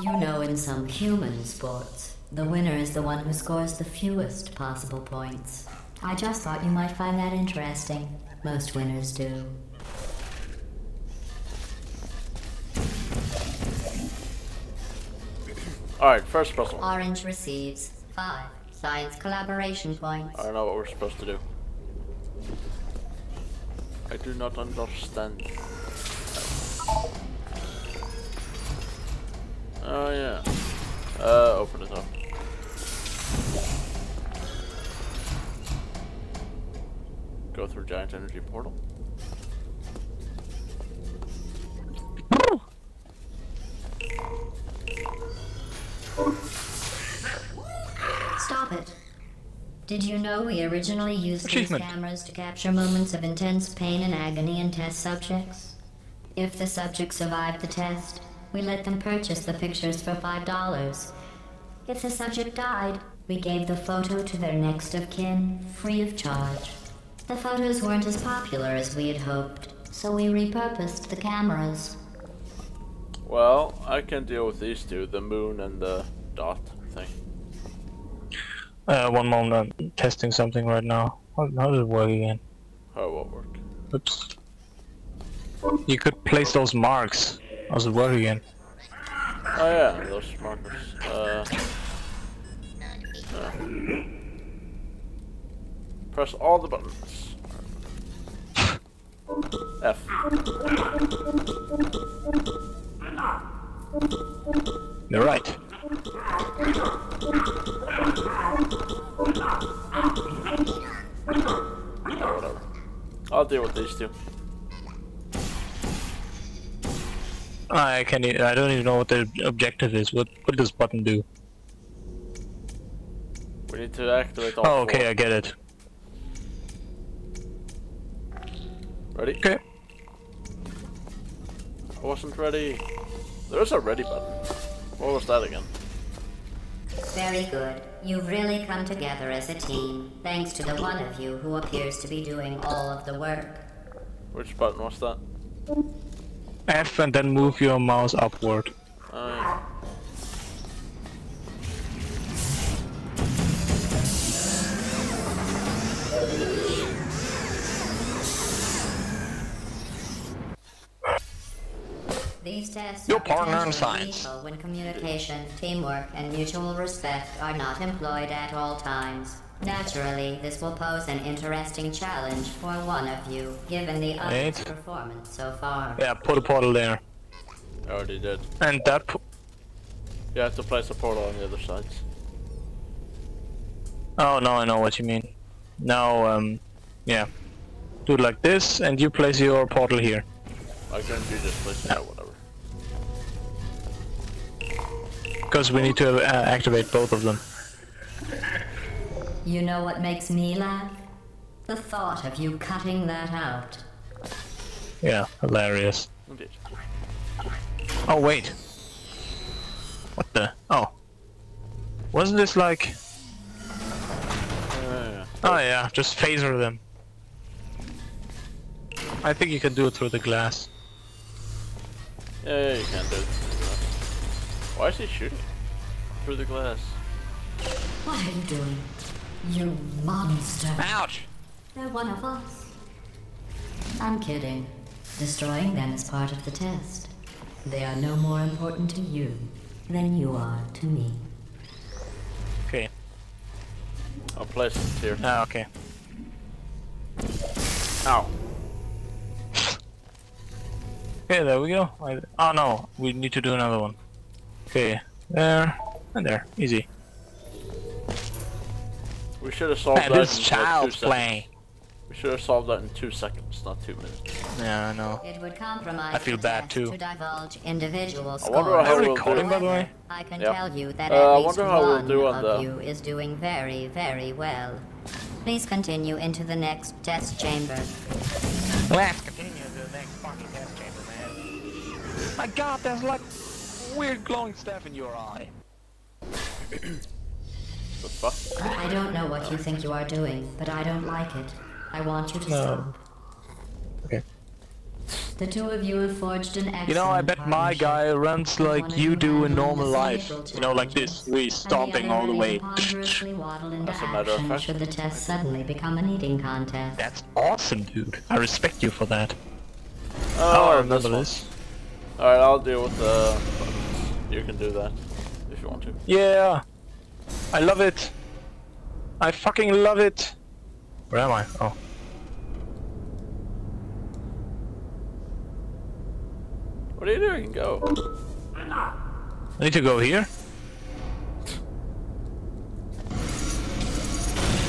You know, in some human sports, the winner is the one who scores the fewest possible points. I just thought you might find that interesting. Most winners do. Alright, first puzzle. Orange receives five science collaboration points. I don't know what we're supposed to do. I do not understand. Oh yeah. Uh, open it up. Go through giant energy portal. Stop it. Did you know we originally used these cameras to capture moments of intense pain and agony in test subjects? If the subjects survived the test, we let them purchase the pictures for $5. If the subject died, we gave the photo to their next of kin, free of charge. The photos weren't as popular as we had hoped, so we repurposed the cameras. Well, I can deal with these two, the moon and the dot thing. Uh, one moment, I'm testing something right now. How, how does it work again? How it won't work. Oops. You could place those marks. How does it work again? Oh yeah, those markers. Uh, uh, press all the buttons. F. You're right. Whatever. I'll deal with these two. I can't. I don't even know what the objective is. What What does button do? We need to activate all Oh, okay, four. I get it. Ready? Okay. I wasn't ready. There's a ready button. What was that again? Very good. You've really come together as a team, thanks to the one of you who appears to be doing all of the work. Which button was that? F and then move your mouse upward. Oh, These tests Your are partner in science. lethal when communication, teamwork, and mutual respect are not employed at all times. Naturally, this will pose an interesting challenge for one of you, given the others' Wait. performance so far. Yeah, put a portal there. I already did. And that. Po- You have to place a portal on the other sides. oh no, I know what you mean. Now, um, yeah. Do it like this, and you place your portal here. I can't you just place it? Yeah, whatever. Because we need to uh, activate both of them. You know what makes me laugh? The thought of you cutting that out. Yeah, hilarious. Indeed. Oh wait. What the? Oh. Wasn't this like? Yeah, yeah. Oh yeah, just phaser them. I think you can do it through the glass. Yeah, yeah, you can do it. Why is he shooting? Through the glass. What are you doing? You monster. Ouch! They're one of us. I'm kidding. Destroying them is part of the test. They are no more important to you than you are to me. Okay. I'll place it here. Ah, okay. Ow. Okay, there we go. Oh no, we need to do another one. Okay, there and there, easy. We should have solved Man, that this in like, child's two play. seconds. We should have solved that in two seconds, not two minutes. Yeah, I know. It would compromise I feel bad, too. to divulge individual I wonder how Are we we'll recording, do. by the way? I can Yep. tell you that Uh, at I least wonder how we'll one do on of the- you is doing very, very well. Please continue into the next test chamber. Let's continue to the next fucking test chamber, man. My god, there's like weird glowing stuff in your eye. The fuck? I don't know what you think you are doing, but I don't like it. I want you to No. stop. Okay. The two of you have forged an excellent You know, I bet my guy runs like you do in normal life. You know, like this, we and the stomping all the way. to ponderously waddle into As a matter of fact. should the test suddenly become an eating contest. That's awesome, dude. I respect you for that. Oh, I this remember one. this. Alright, I'll deal with the buttons. You can do that if you want to. Yeah, I love it. I fucking love it. Where am I? Oh, What are you doing? Go. I need to go here.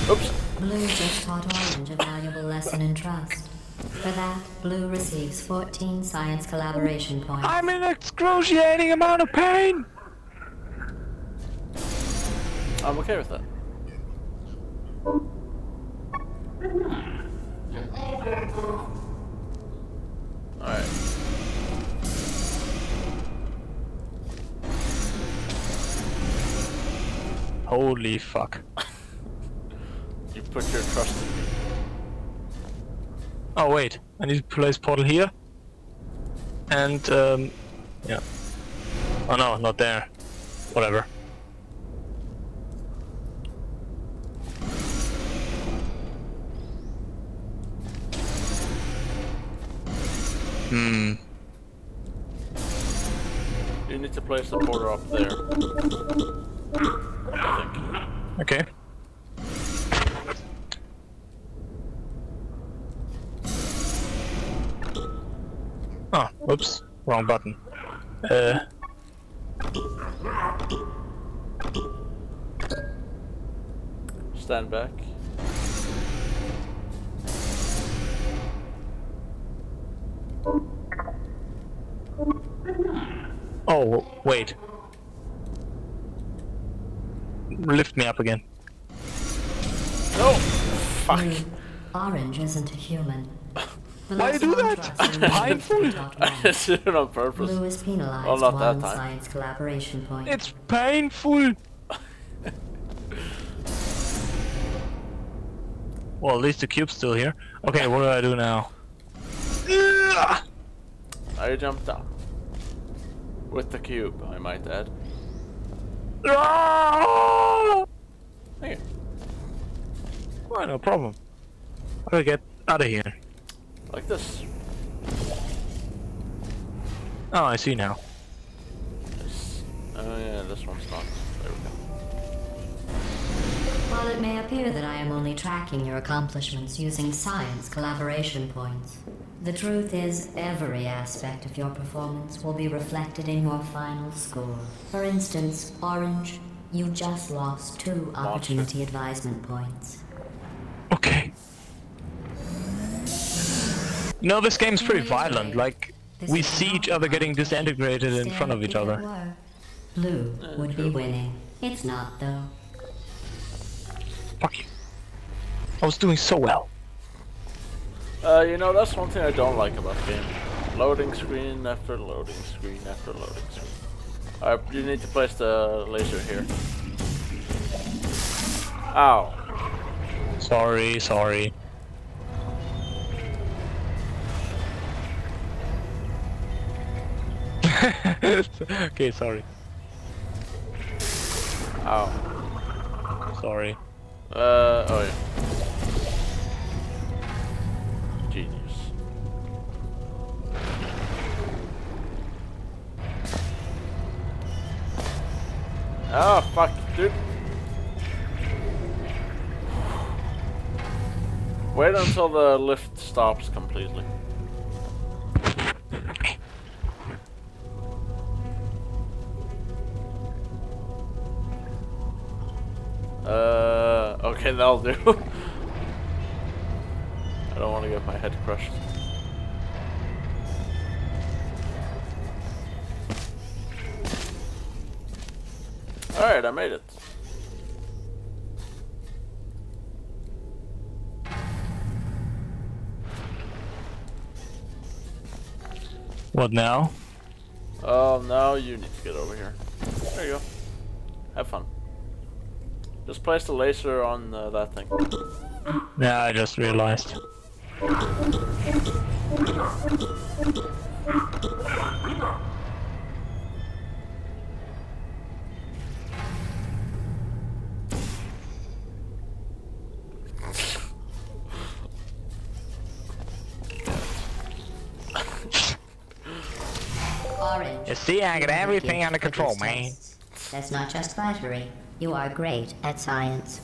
Oops. Blue just taught Orange a valuable lesson in trust. For that, Blue receives 14 science collaboration points. I'm in excruciating amount of pain. I'm okay with that. Alright. Holy fuck. You put your trust in me. Oh wait, I need to place portal here. And um, yeah. Oh no, not there. Whatever. Hmm. You need to place the portal up there. I think. Okay. Oh, whoops. Wrong button. Uh. Stand back. Oh, wait. Lift me up again. No! Fuck. Blue, Orange isn't a human. The Why you do that? trust is meant to be Painful. I did it on purpose. Blue is penalized Well, not that time. science collaboration point. It's painful. well, at least the cube's still here. Okay, what do I do now? I jumped down. With the cube, I might add. Ah! Hey, Well, no problem. How do I get out of here? Like this. Oh, I see now. This. Oh yeah, this one's not. There we go. While it may appear that I am only tracking your accomplishments using science collaboration points, the truth is every aspect of your performance will be reflected in your final score. For instance, Orange, you just lost two opportunity advisement points. Okay. You know, this game's pretty violent. Like, we see each other getting disintegrated in front of each other. Blue would be winning. It's not, though. Fuck you. I was doing so well. Uh, you know, that's one thing I don't like about the game. Loading screen after loading screen after loading screen. Alright, you need to place the laser here. Ow. Sorry, sorry. okay, sorry. Oh. Sorry. Uh, oh yeah. Genius. Oh, fuck, dude. Wait until the lift stops completely. That'll do. I don't want to get my head crushed. Alright, I made it. What now? Oh, now you need to get over here. There you go. Have fun. Just place the laser on uh, that thing. Yeah, I just realized. Orange. You see, I got everything under control, man. That's not just flattery. You are great at science.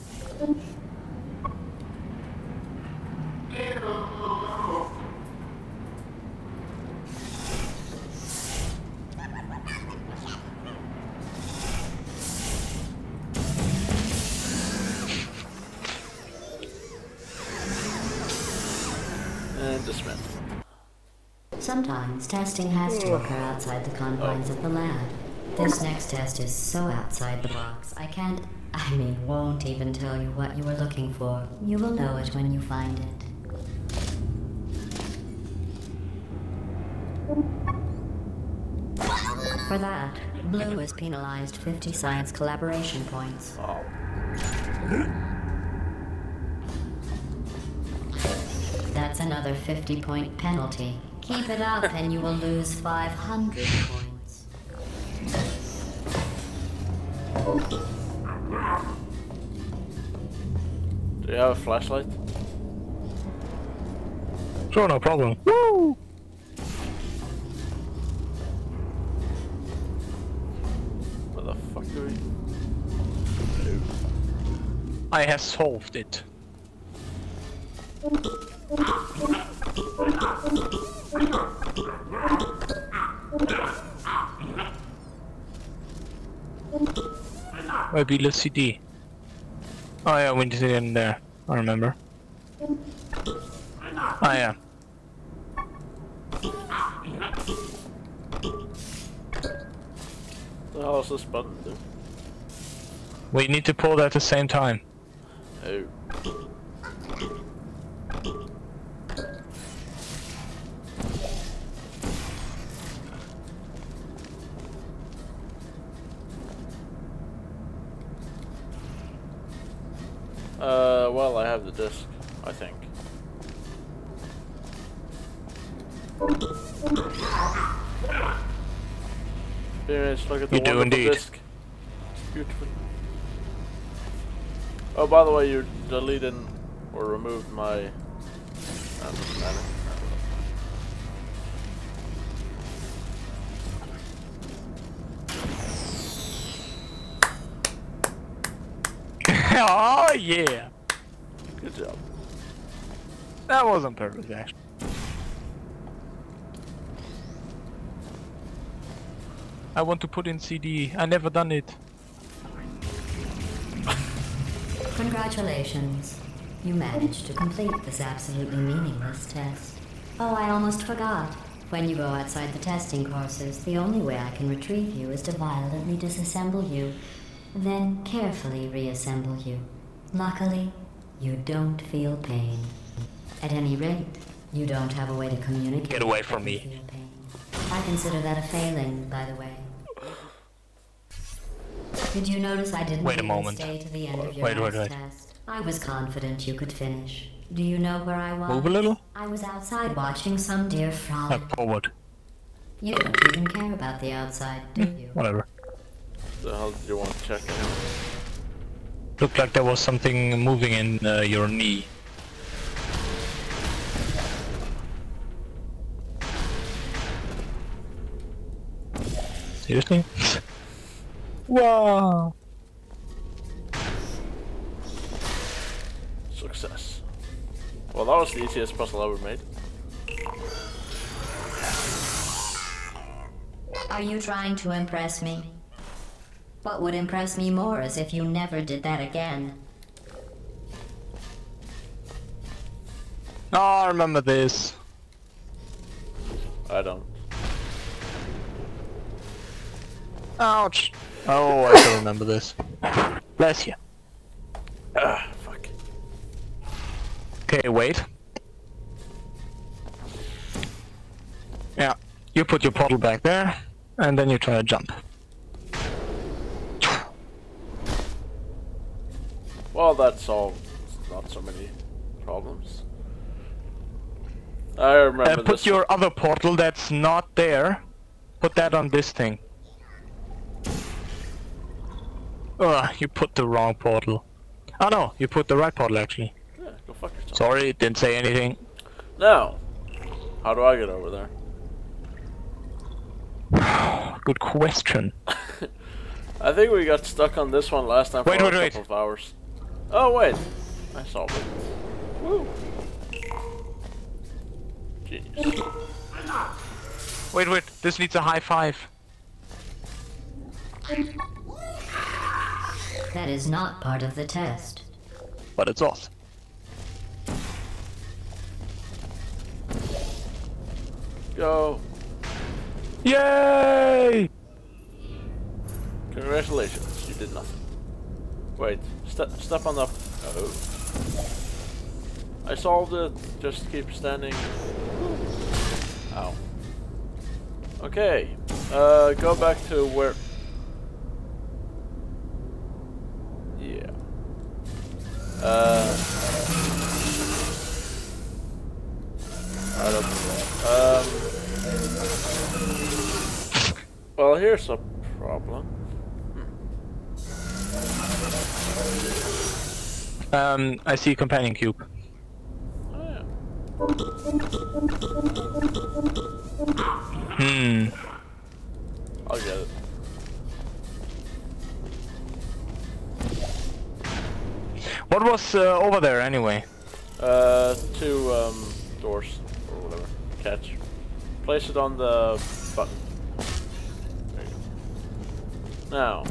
Sometimes testing has to occur outside the confines of the lab. This next test is so outside the box, I can't, I mean, won't even tell you what you were looking for. You will know it when you find it. For that, Blue is penalized 50 science collaboration points. Oh. That's another 50 point penalty. Keep it up and you will lose 500 points. Do you have a flashlight? Sure, no problem. Woo! What the fuck do we? I have solved it. Maybe let's CD. Oh yeah, we need it in there. I remember. Oh yeah. The hell is this button do? We need to pull that at the same time. Oh. Uh, well, I have the disc, I think. Anyways, look at the You do indeed. disc. Beautiful. Oh, by the way, you deleted or removed my. Doesn't um, matter. oh yeah! That wasn't perfect actually. I want to put in CD. I never done it. Congratulations. You managed to complete this absolutely meaningless test. Oh, I almost forgot. When you go outside the testing courses, the only way I can retrieve you is to violently disassemble you, then carefully reassemble you. Luckily, you don't feel pain. At any rate, you don't have a way to communicate. Get away from me. I consider that a failing, by the way. Did you notice I didn't Wait a moment. stay to the end of your Wait, wait, wait. test? I was confident you could finish. Do you know where I was? Move a little. I was outside watching some deer Uh, frolic. forward. You don't even care about the outside, do you? Whatever. The hell did you want to check anyway? Looked like there was something moving in uh, your knee. Seriously? wow! Success. Well, that was the easiest puzzle ever made. Are you trying to impress me? What would impress me more is if you never did that again. Oh, I remember this. I don't. Ouch! Oh, I still remember this. Bless you. Ah, fuck. Okay, wait. Yeah, you put your portal back there, and then you try to jump. Well, that solved not so many problems. I remember Uh, put this. your other portal that's not there. Put that on this thing. Ugh, you put the wrong portal. Oh no, you put the right portal actually. Yeah, go fuck yourself. Sorry, it didn't say anything. Now, how do I get over there? Good question. I think we got stuck on this one last time for Wait, a wait, couple of hours. Oh wait, I solved it. Woo! Genius. Wait, wait, this needs a high five. That is not part of the test. But it's off. Go. Yay! Congratulations, you did nothing. Wait, step step on the. Oh. I solved it. Just keep standing. Ow. Okay. Uh, go back to where. Yeah. Uh. I don't know. Um. Well, here's a problem. Um, I see companion cube. Oh, yeah. Hmm. I'll get it. What was uh, over there anyway? Uh, two um, doors or whatever. Catch. Place it on the button. There you go. Now.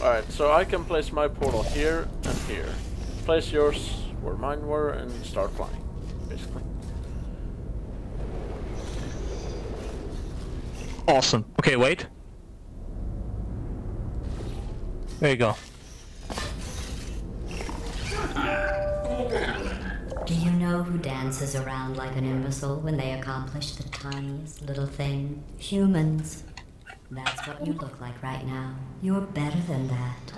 Alright, so I can place my portal here and here. Place yours where mine were and start flying, basically. Awesome. Okay, wait. There you go. Do you know who dances around like an imbecile when they accomplish the tiniest little thing? Humans. That's what you look like right now. You're better than that.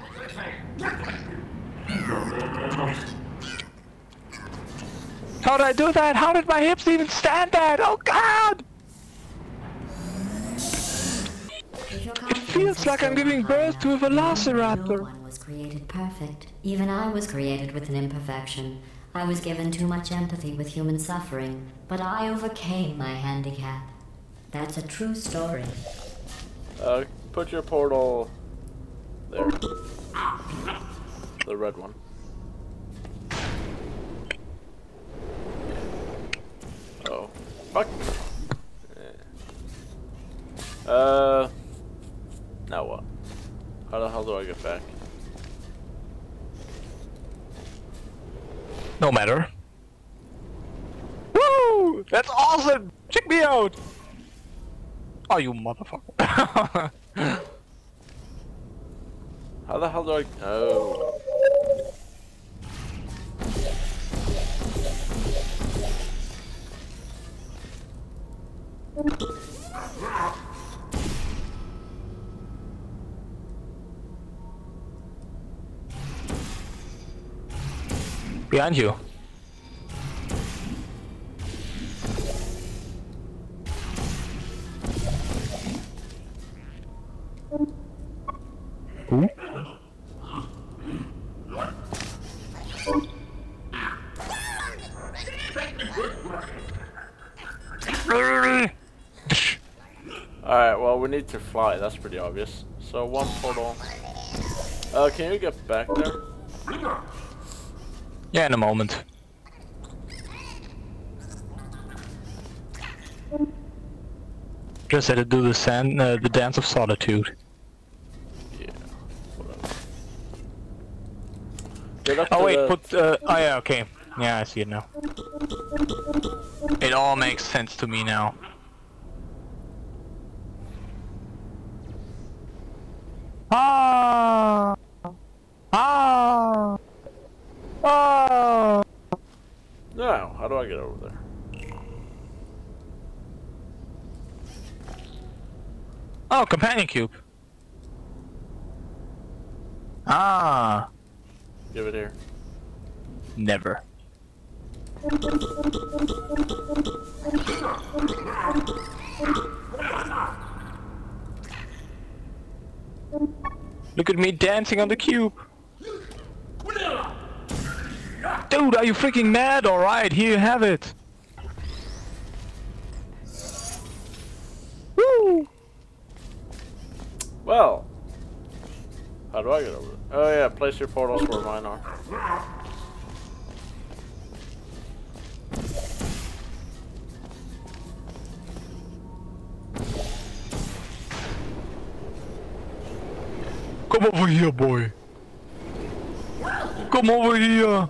How did I do that? How did my hips even stand that? Oh god! It feels like I'm giving birth to a velociraptor. No one was created perfect. Even I was created with an imperfection. I was given too much empathy with human suffering, but I overcame my handicap. That's a true story. Uh, put your portal there. The red one. Oh. Fuck. Uh. Now what? How the hell do I get back? No matter. Woo! That's awesome! Check me out! Oh, you motherfucker. How the hell do I? Oh. Behind you. Alright, well, we need to fly. That's pretty obvious. So, one portal. Uh, can you get back there? Yeah, in a moment. Just had to do the sand, uh, the dance of solitude. Yeah. Whatever. Get up Oh wait, the- put. Uh, oh yeah, okay. Yeah, I see it now. It all makes sense to me now. Ah! Ah! Now, how do I get over there? Oh, companion cube. Ah! Give it here. Never. Look at me dancing on the cube. Dude, are you freaking mad? Alright, here you have it. Woo! Well. How do I get over it? Oh yeah, place your portals where mine are. Come over here, boy. Come over here.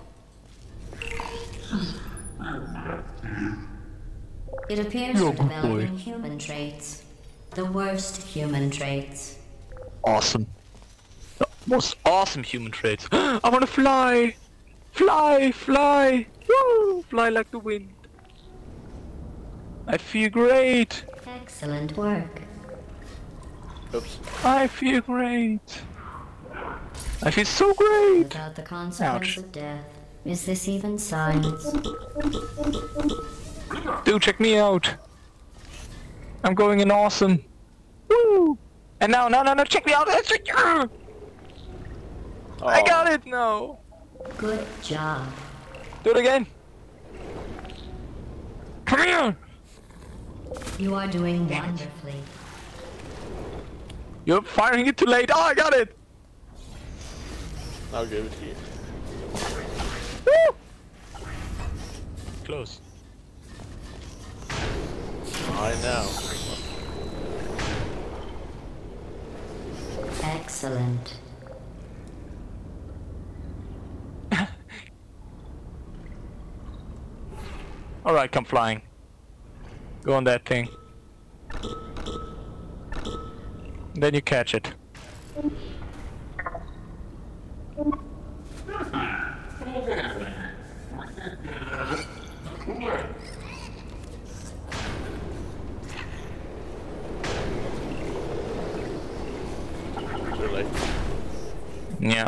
It appears You're you're a boy. developing human traits. The worst human traits. Awesome. The most awesome human traits. I wanna fly! Fly, fly! Woo! Fly like the wind. I feel great! Excellent work. Oops. I feel great! I feel so great! Without the consequence Ouch. of death. Is this even science? Dude, check me out! I'm going in awesome! Woo! And now, no, no, no, check me out! Check- uh, I oh. got it! No! Good job. Do it again! Come here! You are doing wonderfully. You're firing it too late! Oh, I got it! I'll give it to you. Woo! Close. I know. Excellent. Alright, come flying. Go on that thing. Then you catch it. Too late. Yeah.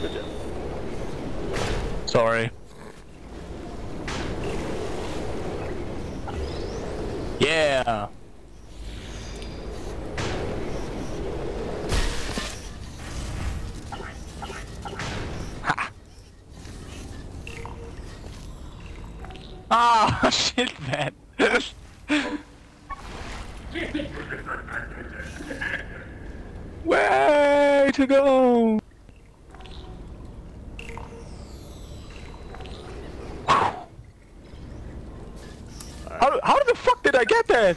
Good job. Sorry. Yeah. Ha. Ah, shit, man. Way to go. How, how the fuck did I get that?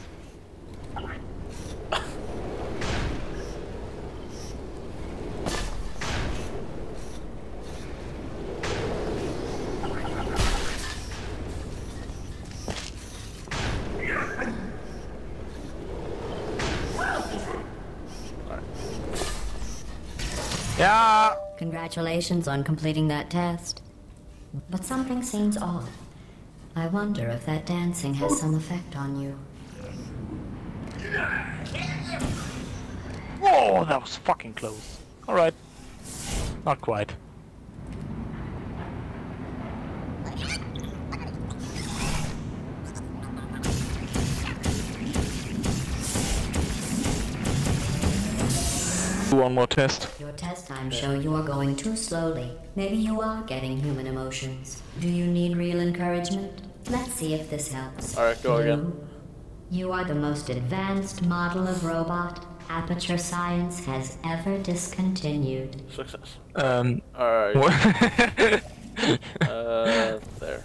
Yeah. Congratulations on completing that test. But something seems off. I wonder if that dancing has some effect on you. Oh, that was fucking close. Alright. Not quite. Do One more test. Your test times show you are going too slowly. Maybe you are getting human emotions. Do you need real encouragement? Let's see if this helps. Alright, go again. You are the most advanced model of robot Aperture Science has ever discontinued. Success. Um, Alright. Uh, there.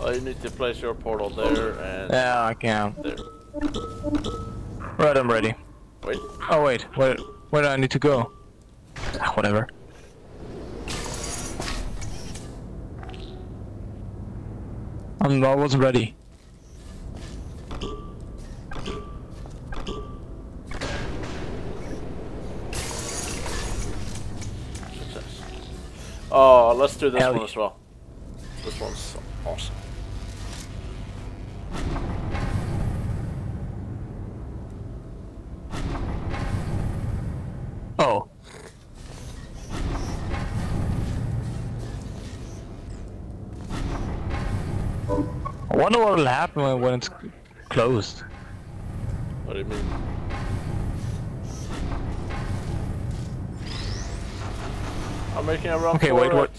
Oh, you need to place your portal there and yeah, I can. there. Right, I'm ready. Wait. Oh wait, where where do I need to go? Ah, whatever. I'm, I wasn't ready. Oh, let's do this Hell one yeah. as well. This one's awesome. Oh. I wonder what will happen when- when it's closed. What do you mean? I'm making a run Okay, for wait, it. what-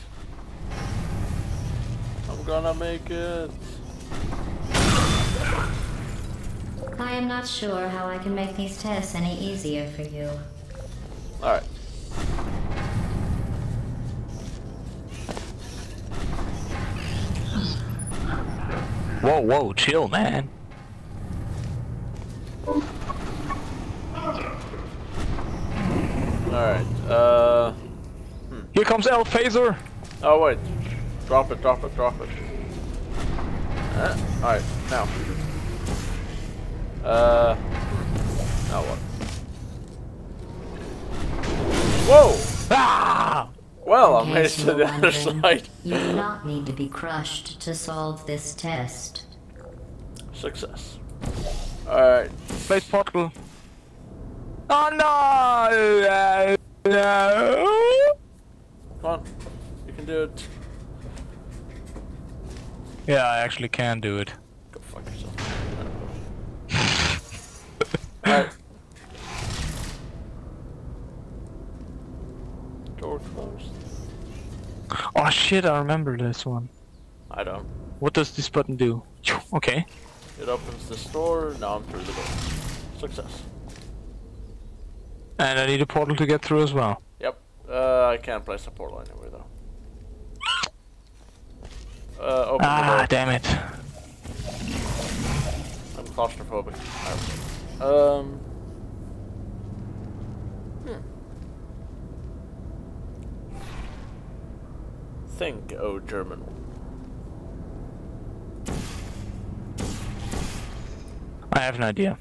I'm gonna make it. I am not sure how I can make these tests any easier for you. Alright. Whoa, whoa, chill, man. Alright. Uh. Here comes El Phaser. Oh, wait. Drop it, drop it, drop it. Uh, Alright, now. Uh. Now what? Whoa! Ah! Well, I In made it to the other side. You do not need to be crushed to solve this test. Success. Alright. Place portal. Oh no! No! Come on. You can do it. Yeah, I actually can do it. Go fuck yourself. Alright. Door closed. Oh shit, I remember this one. I don't. What does this button do? Okay. It opens the door, now I'm through the door. Success. And I need a portal to get through as well. Yep. Uh, I can't place a portal anywhere though. Uh, open Ah, the door. damn it. I'm claustrophobic. Um. Think, oh German. I have an idea.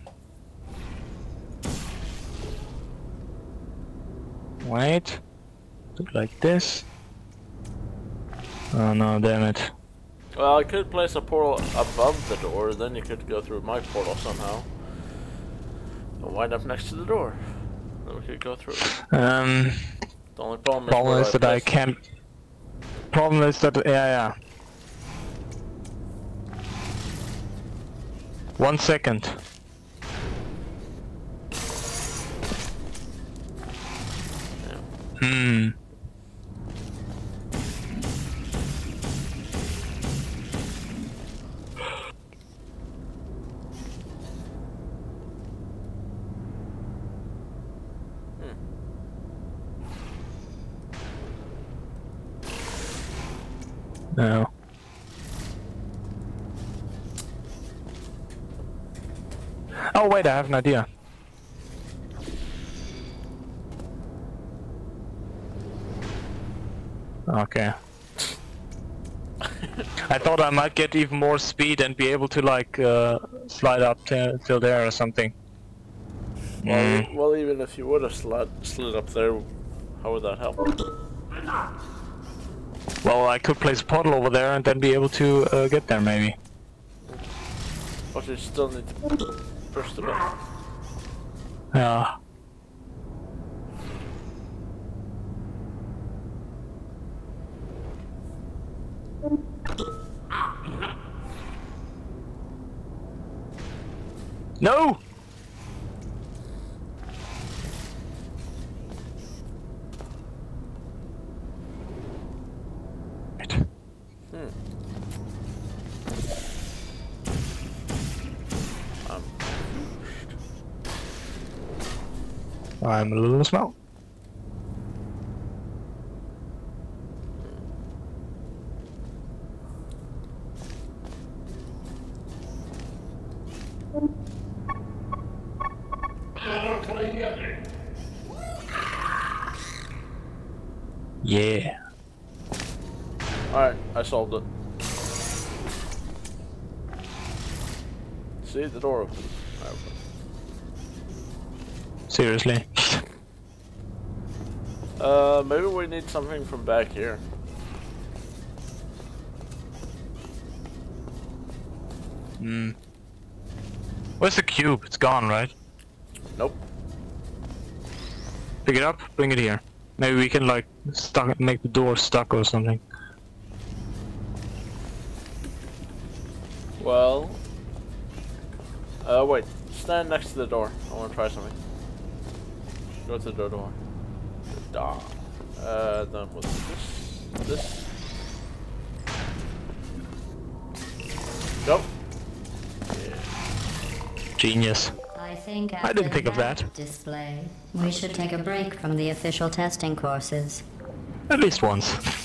Wait. Do like this. Oh no, damn it. Well, I could place a portal above the door, then you could go through my portal somehow. And wind up next to the door. Then we could go through it. Um, The only problem is, problem is that I place it. Problem is that, yeah, yeah. One second. Hmm. No. Oh wait, I have an idea. Okay. I thought I might get even more speed and be able to like uh, slide up till there or something. Well, Mm. well, even if you would have slid, slid up there, how would that help? Well, I could place a portal over there and then be able to uh, get there maybe. But you still need to push the button. Yeah. No! Right. Um, I'm a little small. Yeah. Alright, I solved it. See, the door opened. Seriously. Uh, maybe we need something from back here. Hmm. Where's the cube? It's gone, right? Nope. Pick it up, bring it here. Maybe we can like stuck, make the door stuck or something. Well. Uh, wait. Stand next to the door. I want to try something. Go to the door. The door. Uh, then what's this? This. Go. Genius. I think I didn't think of that. display, we should take a break from the official testing courses. At least once.